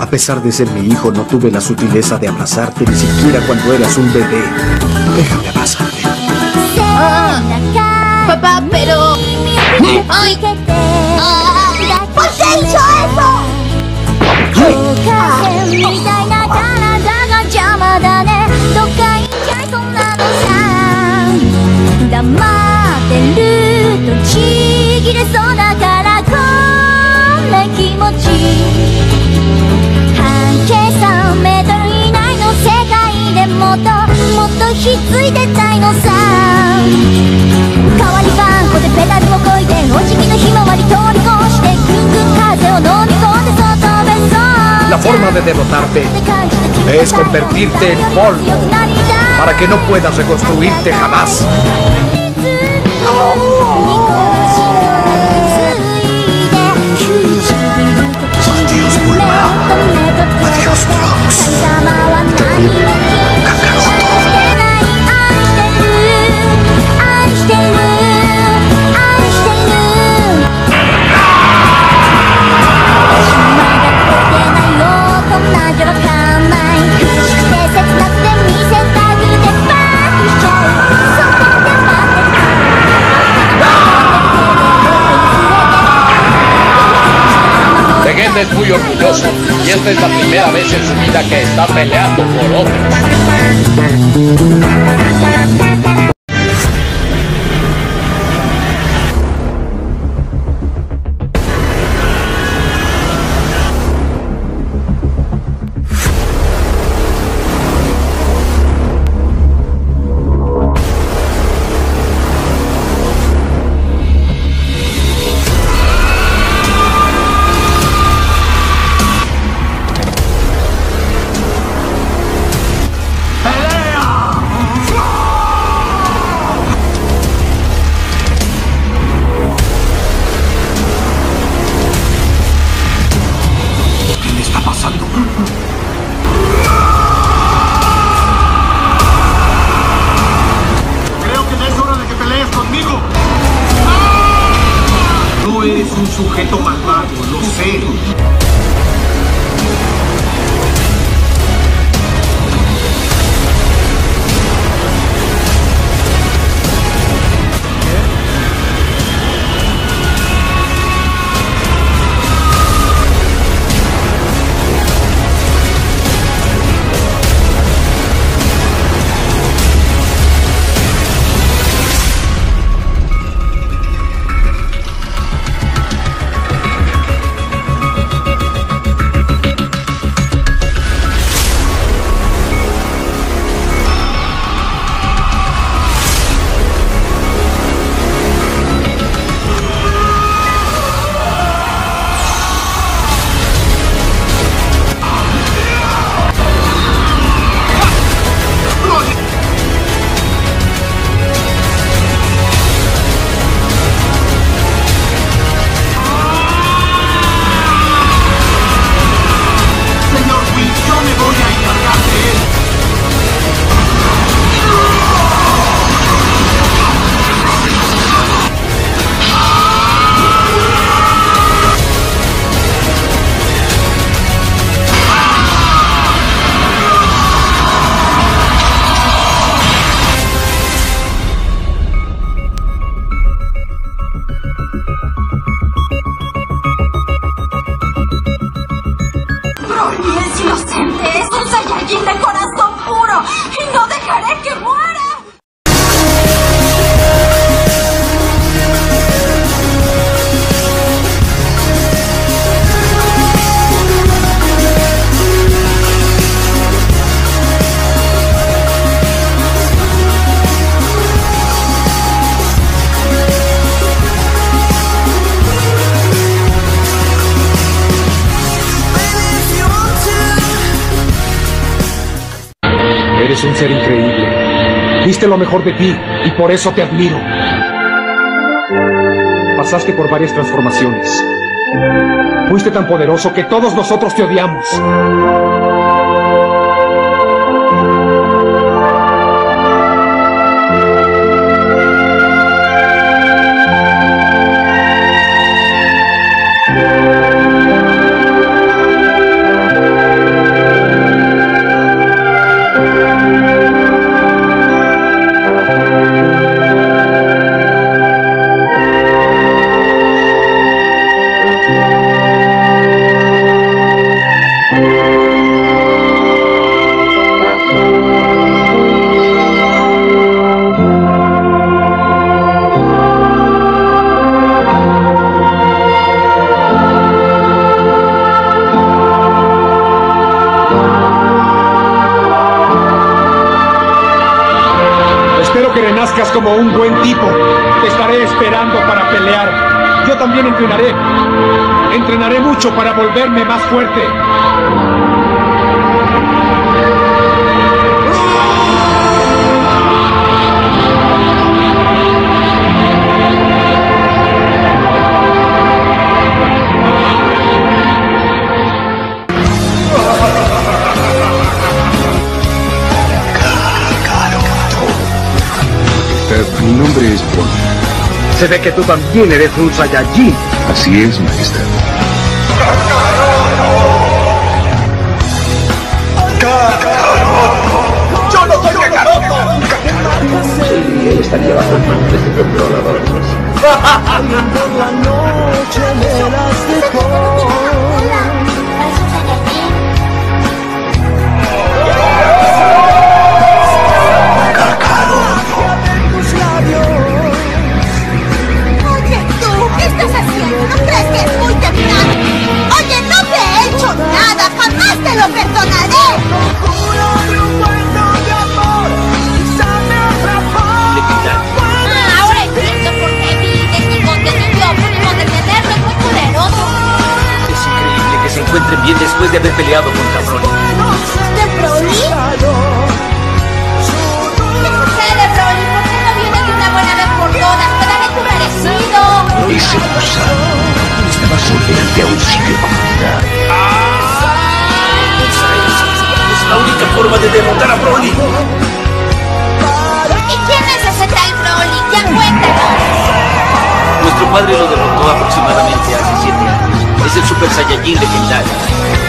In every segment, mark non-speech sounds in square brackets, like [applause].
A pesar de ser mi hijo, no tuve la sutileza de abrazarte ni siquiera cuando eras un bebé. Déjame abrazarte. Papá, pero... ¡Ay! Ah, ¿Por qué hizo eso? みもっともっとひっついてたいのさ代わりばんこでペダルをこいでお辞儀のひまわり通り越してぐんぐん風を飲み込んで外べそう La forma de derrotarte es convertirte en polvo para que no puedas reconstruirte jamás. Es muy orgulloso y esta es la primera vez en su vida que está peleando por otros. Sujeto lo mejor de ti y por eso te admiro. Pasaste por varias transformaciones. Fuiste tan poderoso que todos nosotros te odiamos. Renazcas como un buen tipo. Te estaré esperando para pelear. Yo también entrenaré. Entrenaré mucho para volverme más fuerte. Se ve que tú también eres un Saiyajin. Así es, Majestad. ¡Yo no soy Kakaroto! Sí, él estaría bajo el mando de este controlador. [laughs] encuentren bien después de haber peleado contra Broly. ¿De Broly? ¿Qué sucede, Broly? ¿Por qué no vienes de una buena vez por todas? ¡Me daré tu merecido! Ese gusano estaba solamente a un sitio comunidad. Es la única forma de derrotar a Broly. ¿Y quién es ese tal Broly? ¡Ya cuéntanos! Nuestro padre lo derrotó aproximadamente hace 7 años. El Super Saiyajin legendario.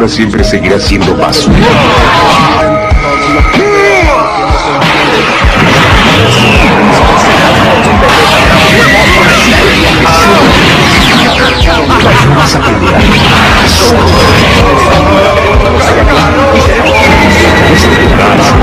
Basura siempre seguirá siendo basura. Estoy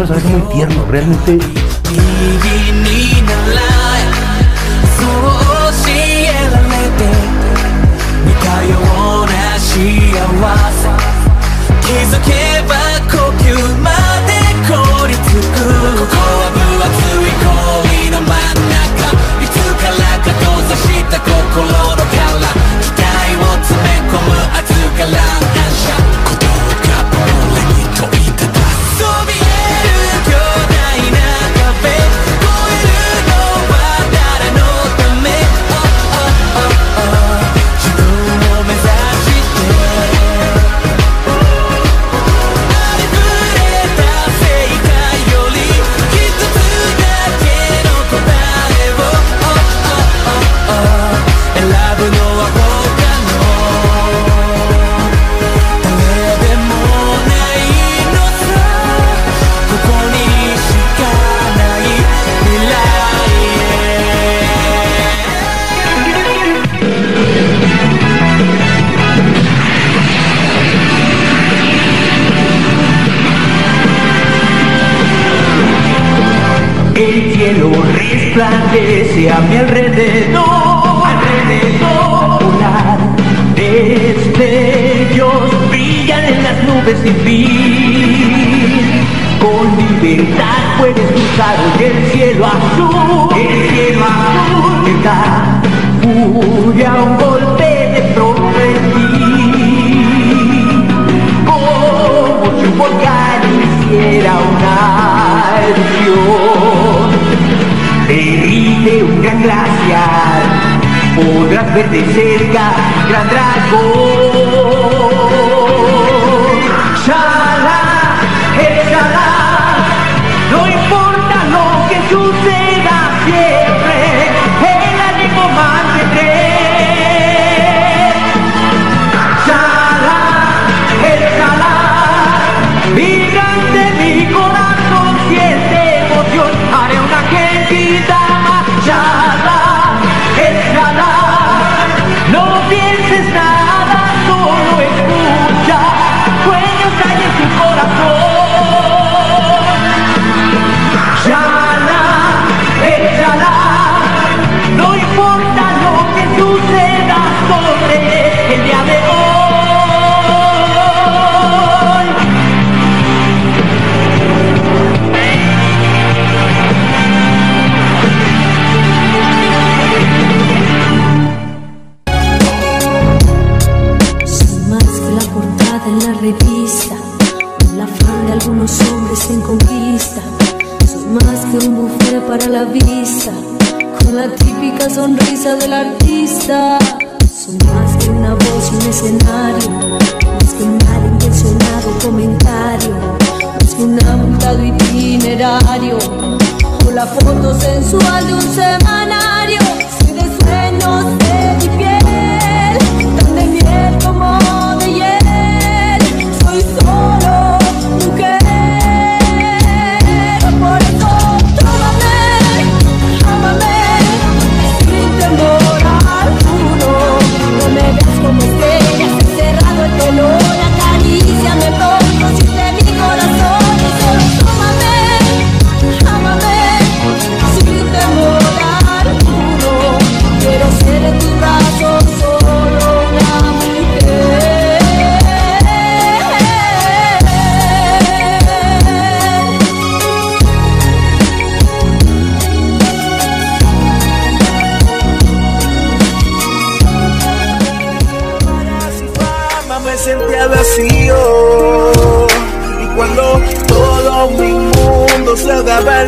personaje muy tierno, realmente. color resplandece a mi alrededor, alrededor solar. Destellos brillan en las nubes sin fin. Con libertad puedes cruzar hoy el cielo azul, el cielo azul que da furia un golpe de prometí. Como si un volcán hiciera una tras verte cerca, gran dragón. una voz un escenario, más que un malintencionado comentario, más que un amplio itinerario, o la foto sensual de un semana Y cuando todo mi mundo se daba